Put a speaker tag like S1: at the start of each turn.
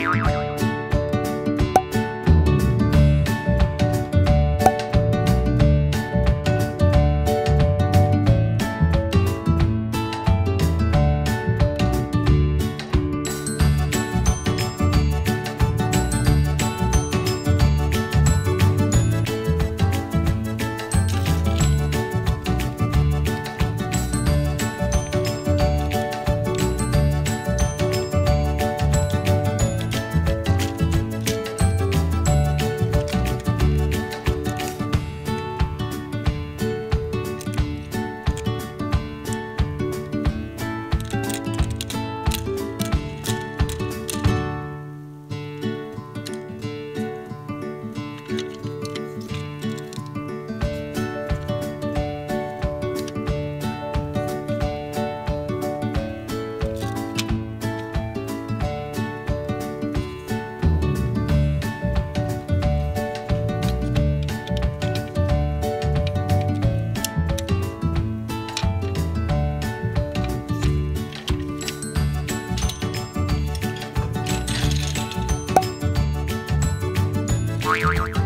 S1: Bye. Bye.